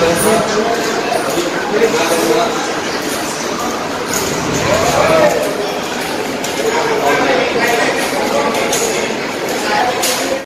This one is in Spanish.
Gracias.